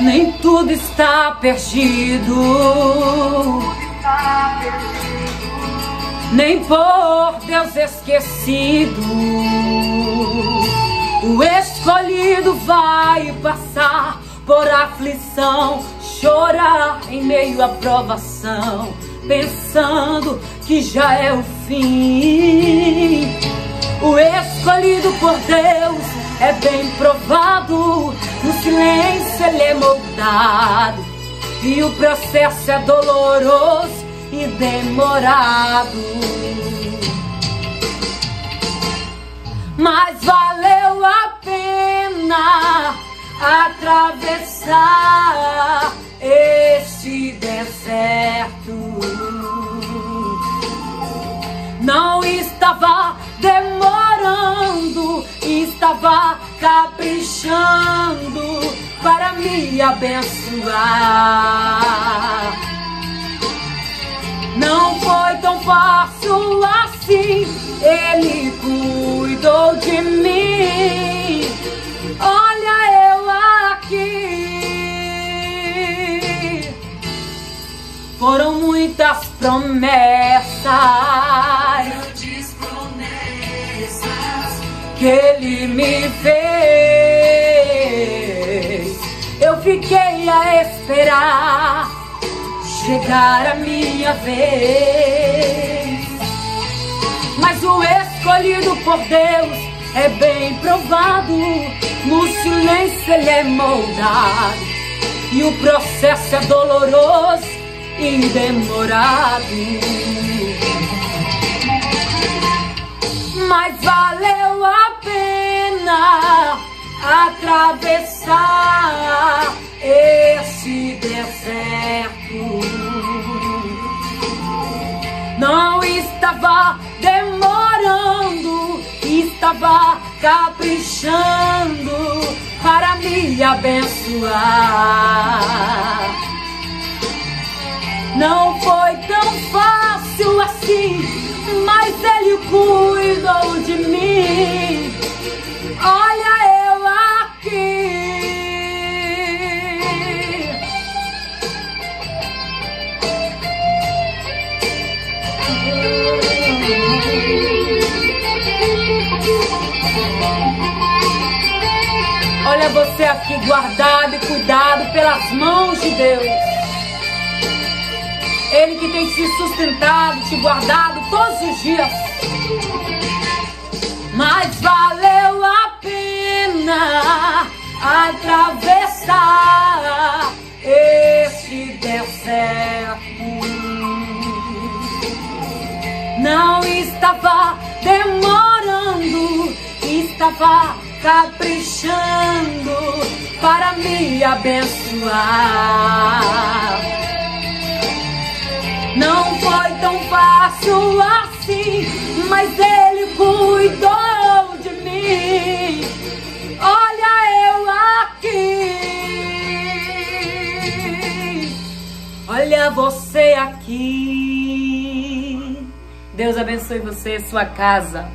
Nem tudo está perdido. Nem por Deus esquecido. O escolhido vai passar por aflição, chorar em meio à provação pensando que já é o fim. O escolhido por Deus é bem provado, no silêncio ele é moldado, e o processo é doloroso e demorado. Mas valeu a pena atravessar Não estava demorando, estava caprichando para me abençoar. Não foi tão fácil assim, ele cuidou de mim. Olha eu aqui. Foram muitas promessas. Grandes promessas. que ele me fez. Eu fiquei a esperar chegar a minha vez. Mas o escolhido por Deus é bem provado. No silêncio ele é moldado. E o processo é doloroso demorado. Mas valeu a pena atravessar esse deserto. Não estava demorando, estava caprichando para me abençoar. Não foi tão fácil assim, mas ele cuidou de mim. Olha eu aqui. Olha você aqui guardado e cuidado pelas mãos de Deus. Ele que tem te sustentado, te guardado todos os dias. Mas valeu a pena atravessar este deserto. Não estava demorando, estava caprichando para me abençoar. Não foi tão fácil assim, mas ele cuidou de mim. Olha eu aqui. Olha você aqui. Deus abençoe você, sua casa.